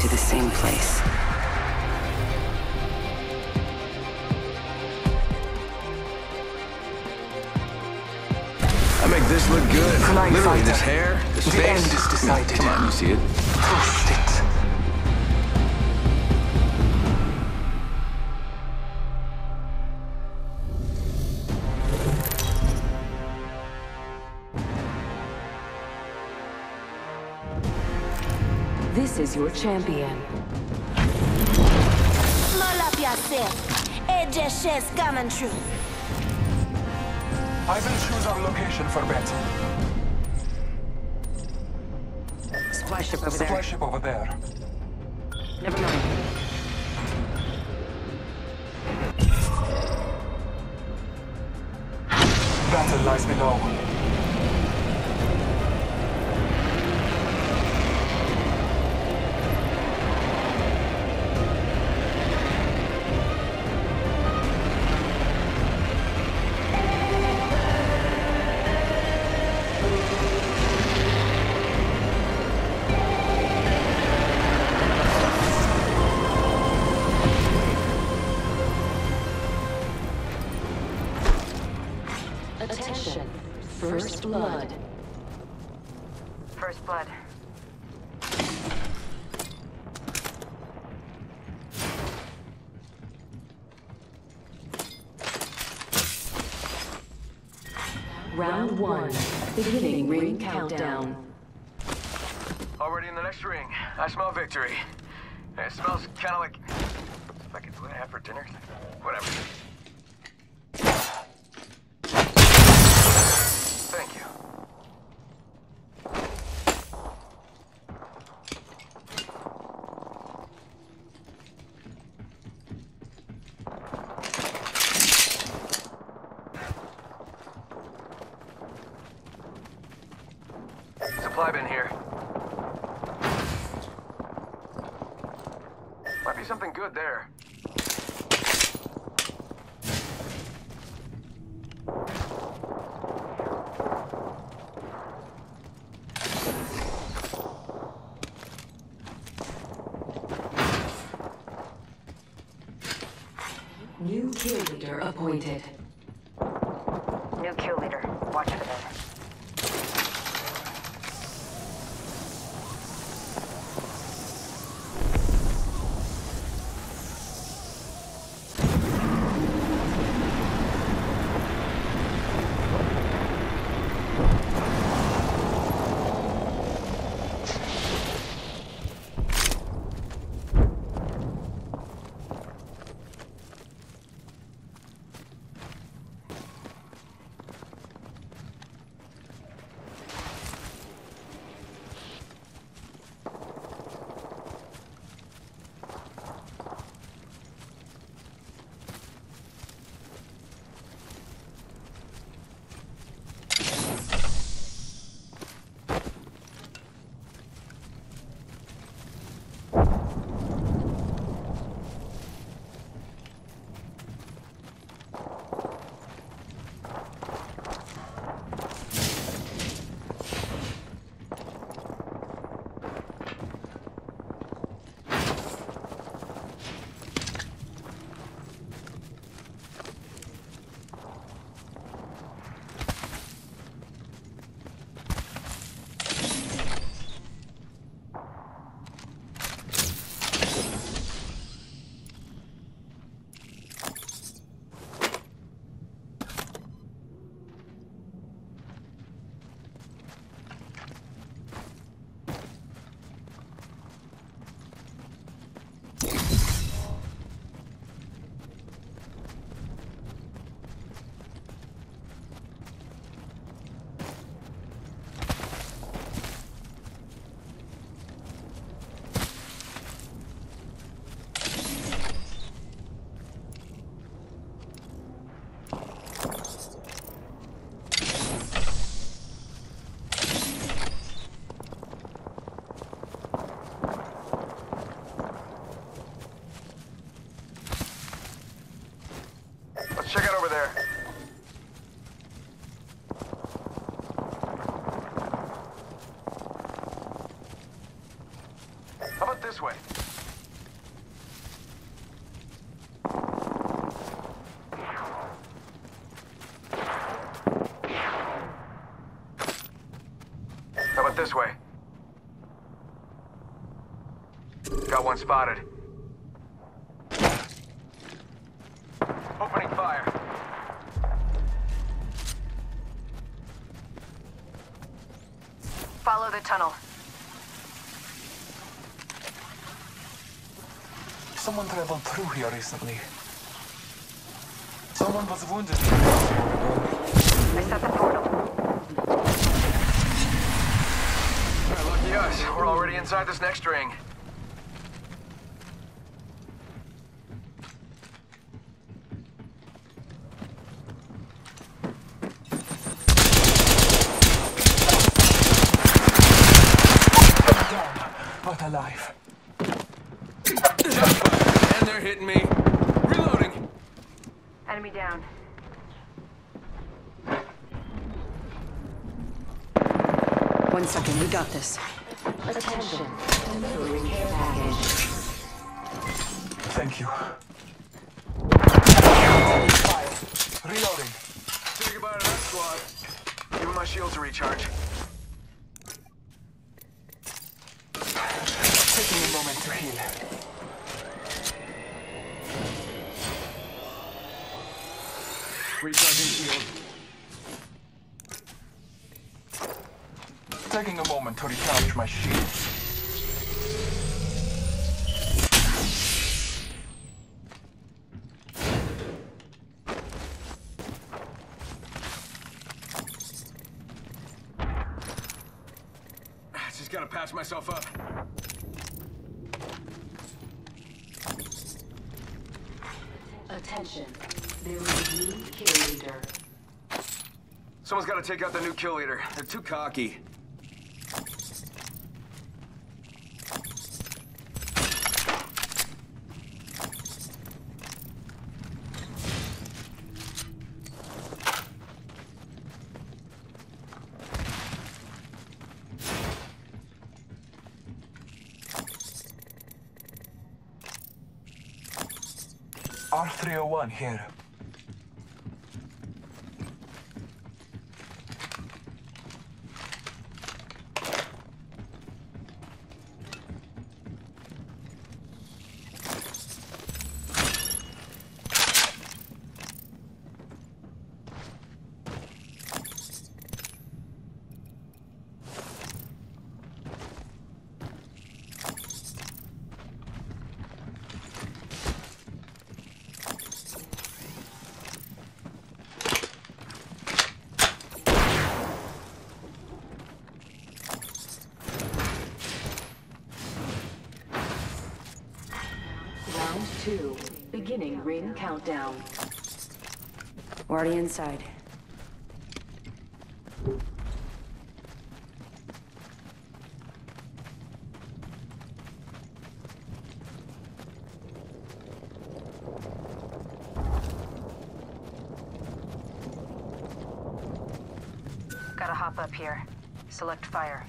to the same place. I make this look good. Literally, fighter. this hair, this The face. end is decided. Come on, you see it? Trust it. This is your champion. Small up yourself. AJ shit's coming true. I will choose our location for battle. Supply ship over Supply there. ship over there. Never mind. Battle lies below. First blood. First blood. Round one. Beginning ring countdown. Already in the next ring. I smell victory. It smells kind of like... If I could do an half for dinner. Whatever. Thank you. Supply bin here. Might be something good there. New kill leader appointed. this way. How about this way? Got one spotted. Opening fire. Follow the tunnel. Someone traveled through here recently. Someone was wounded. I set the portal. Alright, lucky us. We're already inside this next ring. Down, but alive. And hitting me. Reloading. Enemy down. One second, we got this. Attention. Delivering. Thank you. Reloading. Say goodbye to that squad. Give me my shield to recharge. Taking a moment to recharge my shield. Ah, just gotta patch myself up. Attention. There is a new kill leader. Someone's gotta take out the new kill leader. They're too cocky. R301 here. Round two. Ring countdown. We're already inside. Gotta hop up here. Select fire.